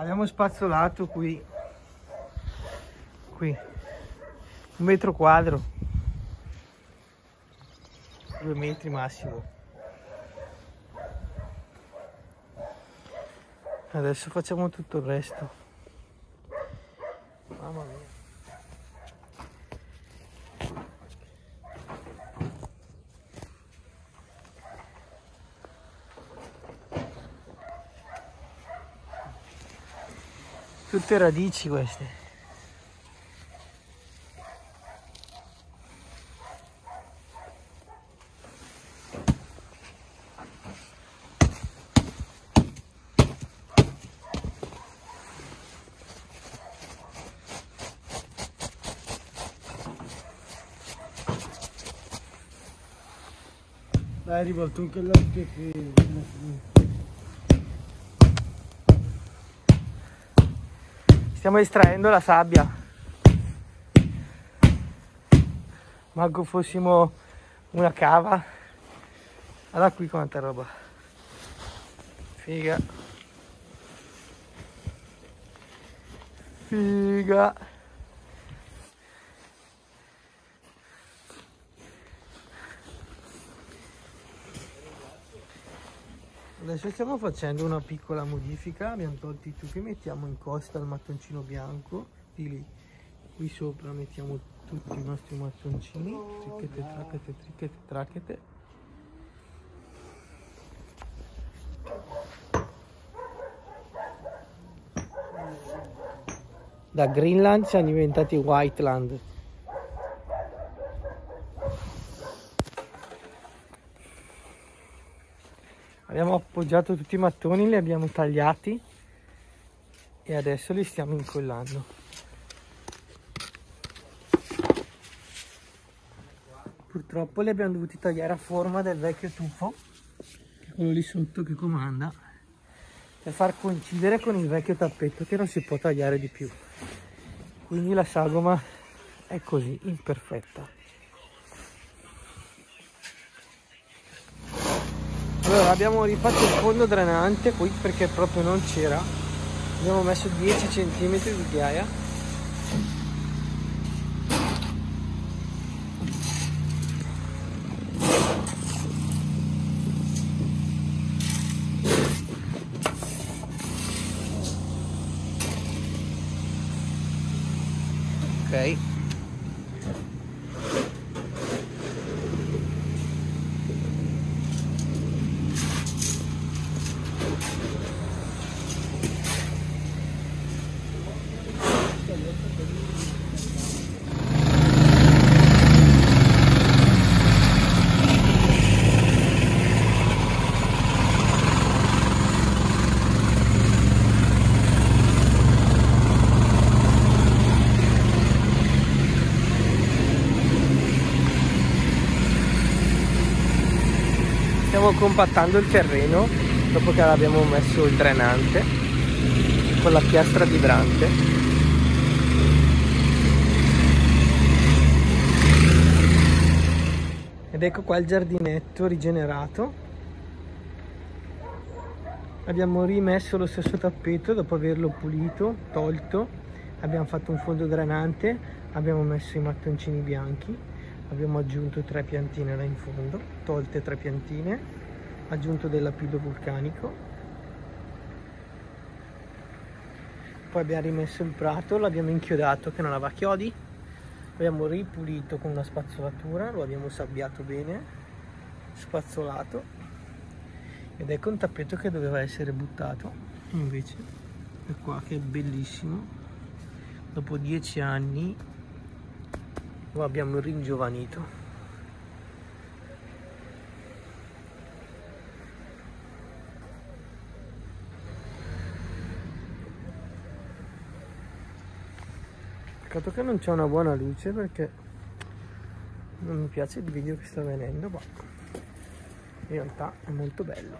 abbiamo spazzolato qui. Qui. Un metro quadro. Due metri massimo. Adesso facciamo tutto il resto. Mamma mia tutte radici queste Dai, rivolto anche l'occhio qui. Stiamo estraendo la sabbia. Manco fossimo una cava. Guarda qui quanta roba. Figa. Figa. Adesso stiamo facendo una piccola modifica, abbiamo tolto i tubi, mettiamo in costa il mattoncino bianco, di lì, qui sopra mettiamo tutti i nostri mattoncini, tricchete, tracchete, tricchete, tracchete. Da Greenland siamo diventati Whiteland. Abbiamo appoggiato tutti i mattoni li abbiamo tagliati e adesso li stiamo incollando. Purtroppo li abbiamo dovuti tagliare a forma del vecchio tufo quello lì sotto che comanda per far coincidere con il vecchio tappetto che non si può tagliare di più. Quindi la sagoma è così imperfetta allora abbiamo rifatto il fondo drenante qui perché proprio non c'era. Abbiamo messo 10 cm di ghiaia stiamo compattando il terreno dopo che abbiamo messo il drenante con la piastra vibrante ed ecco qua il giardinetto rigenerato. Abbiamo rimesso lo stesso tappeto dopo averlo pulito tolto. Abbiamo fatto un fondo drenante abbiamo messo i mattoncini bianchi. Abbiamo aggiunto tre piantine là in fondo tolte tre piantine. Aggiunto dell'apido vulcanico. Poi abbiamo rimesso il prato l'abbiamo inchiodato che non aveva chiodi abbiamo ripulito con una spazzolatura lo abbiamo sabbiato bene spazzolato ed ecco un tappeto che doveva essere buttato invece è qua che è bellissimo. Dopo dieci anni lo abbiamo ringiovanito peccato che non c'è una buona luce perché non mi piace il video che sta venendo ma in realtà è molto bello